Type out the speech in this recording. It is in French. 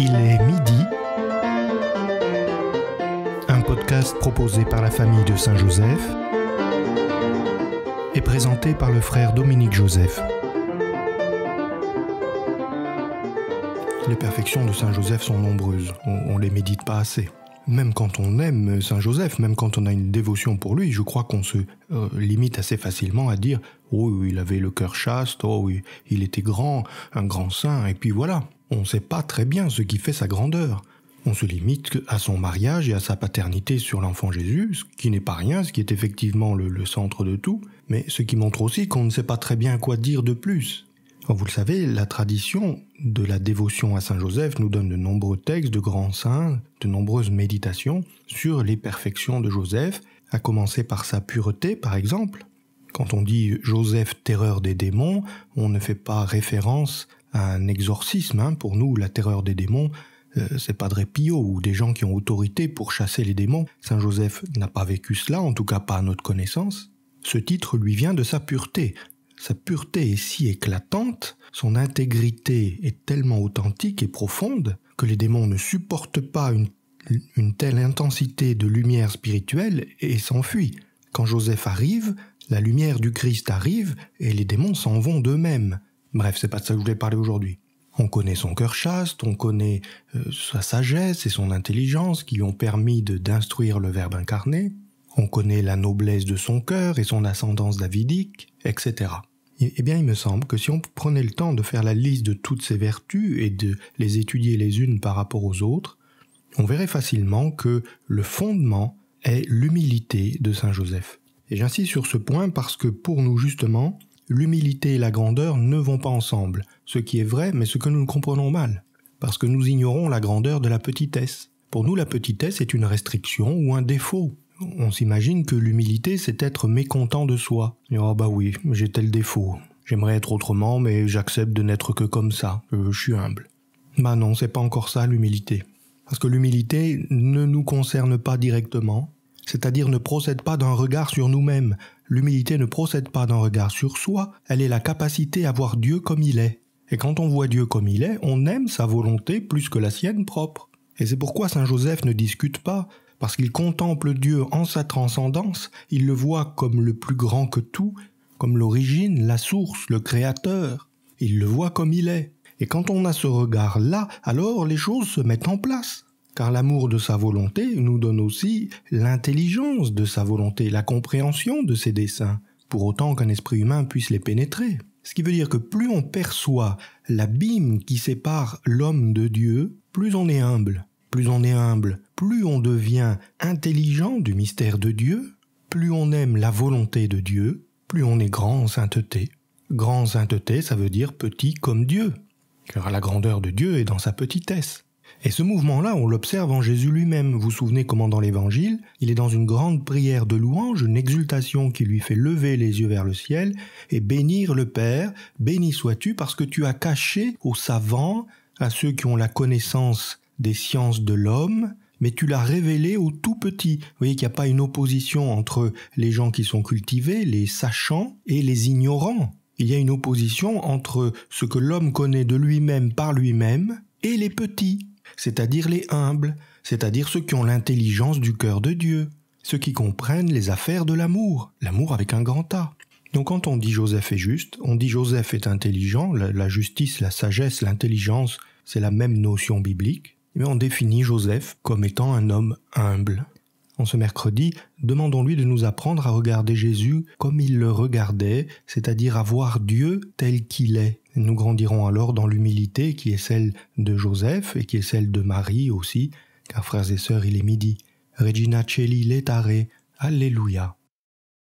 Il est midi. Un podcast proposé par la famille de Saint-Joseph et présenté par le frère Dominique Joseph. Les perfections de Saint-Joseph sont nombreuses, on ne les médite pas assez même quand on aime Saint Joseph, même quand on a une dévotion pour lui, je crois qu'on se euh, limite assez facilement à dire oh il avait le cœur chaste, oh il était grand, un grand saint, et puis voilà. On ne sait pas très bien ce qui fait sa grandeur. On se limite à son mariage et à sa paternité sur l'enfant Jésus, ce qui n'est pas rien, ce qui est effectivement le centre de tout, mais ce qui montre aussi qu'on ne sait pas très bien quoi dire de plus. Vous le savez, la tradition de la dévotion à Saint Joseph nous donne de nombreux textes de grands saints, de nombreuses méditations sur les perfections de Joseph, à commencer par sa pureté par exemple. Quand on dit Joseph terreur des démons, on ne fait pas référence un exorcisme. Hein. Pour nous, la terreur des démons, euh, c'est Padre Pio ou des gens qui ont autorité pour chasser les démons. Saint Joseph n'a pas vécu cela, en tout cas pas à notre connaissance. Ce titre lui vient de sa pureté, sa pureté est si éclatante, son intégrité est tellement authentique et profonde que les démons ne supportent pas une, telle intensité de lumière spirituelle et s'enfuient. Quand Joseph arrive, la lumière du Christ arrive et les démons s'en vont d'eux-mêmes. Bref, c'est pas de ça que je voulais parler aujourd'hui. On connaît son cœur chaste, on connaît euh, sa sagesse et son intelligence qui ont permis d'instruire le Verbe incarné, on connaît la noblesse de son cœur et son ascendance davidique, etc. Eh bien, il me semble que si on prenait le temps de faire la liste de toutes ces vertus et de les étudier les unes par rapport aux autres, on verrait facilement que le fondement est l'humilité de Saint Joseph. Et j'insiste sur ce point parce que pour nous justement, l'humilité et la grandeur ne vont pas ensemble, ce qui est vrai mais ce que nous comprenons mal, parce que nous ignorons la grandeur de la petitesse. Pour nous, la petitesse est une restriction ou un défaut, on s'imagine que l'humilité, c'est être mécontent de soi. oh bah oui, j'ai tel défaut. J'aimerais être autrement, mais j'accepte de n'être que comme ça. Euh, je suis humble. Bah non, c'est pas encore ça l'humilité. Parce que l'humilité ne nous concerne pas directement, c'est-à-dire ne procède pas d'un regard sur nous-mêmes. L'humilité ne procède pas d'un regard sur soi, elle est la capacité à voir Dieu comme il est. Et quand on voit Dieu comme il est, on aime sa volonté plus que la sienne propre. Et c'est pourquoi Saint Joseph ne discute pas, parce qu'il contemple Dieu en sa transcendance, il le voit comme le plus grand que tout, comme l'origine, la source, le créateur. Il le voit comme il est. Et quand on a ce regard-là, alors les choses se mettent en place. Car l'amour de sa volonté nous donne aussi l'intelligence de sa volonté, la compréhension de ses desseins, pour autant qu'un esprit humain puisse les pénétrer. Ce qui veut dire que plus on perçoit l'abîme qui sépare l'homme de Dieu, plus on est humble. Plus on est humble, plus on devient intelligent du mystère de Dieu, plus on aime la volonté de Dieu, plus on est grand en sainteté. Grand sainteté, ça veut dire petit comme Dieu, car la grandeur de Dieu est dans sa petitesse. Et ce mouvement-là, on l'observe en Jésus lui-même. Vous vous souvenez comment dans l'Évangile, il est dans une grande prière de louange, une exultation qui lui fait lever les yeux vers le ciel et bénir le Père. Béni sois-tu parce que tu as caché aux savants, à ceux qui ont la connaissance des sciences de l'homme, mais tu l'as révélé au tout petit. Vous voyez qu'il n'y a pas une opposition entre les gens qui sont cultivés, les sachants, et les ignorants. Il y a une opposition entre ce que l'homme connaît de lui-même par lui-même et les petits, c'est-à-dire les humbles, c'est-à-dire ceux qui ont l'intelligence du cœur de Dieu, ceux qui comprennent les affaires de l'amour, l'amour avec un grand A. Donc quand on dit Joseph est juste, on dit Joseph est intelligent, la justice, la sagesse, l'intelligence, c'est la même notion biblique mais on définit Joseph comme étant un homme humble. En ce mercredi, demandons-lui de nous apprendre à regarder Jésus comme il le regardait, c'est-à-dire à voir Dieu tel qu'il est. Nous grandirons alors dans l'humilité qui est celle de Joseph et qui est celle de Marie aussi, car frères et sœurs, il est midi. Regina Celi letare. Alléluia.